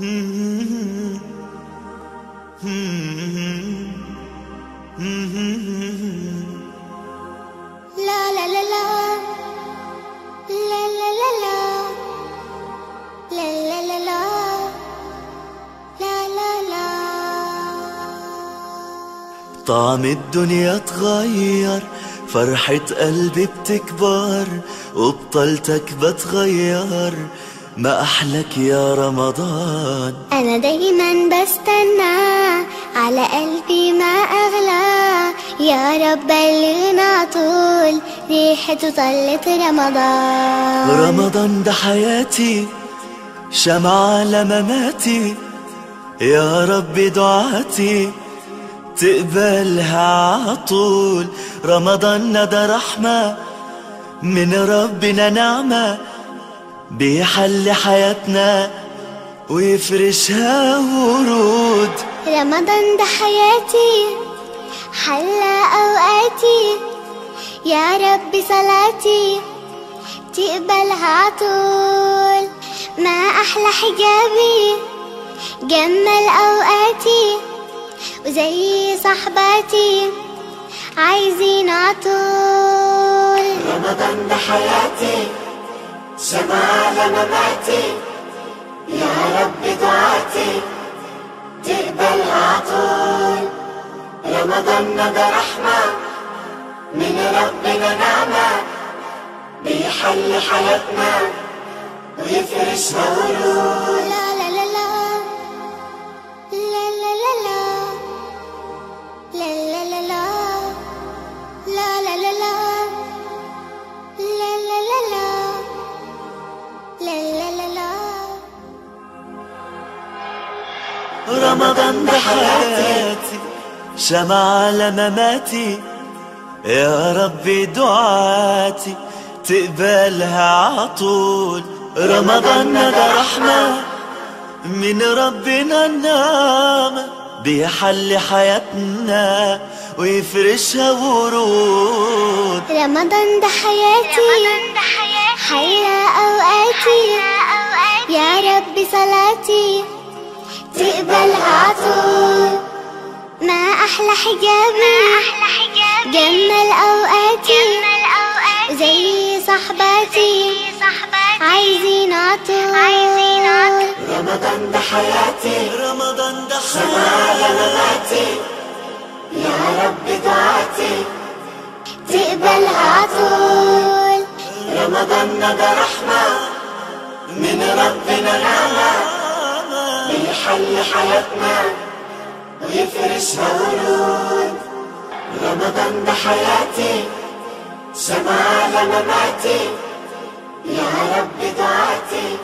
طعم الدنيا اتغير فرحة قلبي بتكبر وبطلتك بتغير. ما أحلك يا رمضان؟ أنا دايما بستنى على قلبي ما أغلى. يا رب بلغنا طول ريحته طلت رمضان. رمضان ده حياتي شمعة لمماتي يا رب دعاتي تقبلها عطول رمضان ده رحمة من ربنا نعمة. بيحل حياتنا ويفرشها ورود. رمضان ده حياتي حلى أوقاتي. يا رب صلاتي تقبلها عطول ما أحلى حجابي جمل أوقاتي وزي صحباتي عايزين عطول. رمضان ده حياتي شمعة لمماتي يا رب دعاتي تقبلها عطول رمضان ده رحمة من ربنا نعمة بيحل حياتنا ويفرشها ورود رمضان ده حياتي شمعة لمماتي. يا ربي دعاتي تقبلها عطول رمضان ده رحمة من ربنا النعمة بيحل حياتنا ويفرشها ورود. رمضان ده حياتي حيا أوقاتي. يا رب صلاتي. تقبلها عطول. ما أحلى حجابي. جمل أوقاتي. زي صحباتي. عايزين عطول. رمضان ده حياتي. رمضان ده شمعة لمماتي يا رب دعاتي. تقبلها عطول. رمضان ده رحمة من ربنا نعمة. بيحل حياتنا ويفرشها ورود رمضان ده حياتي لمماتي يا رب دعاتي.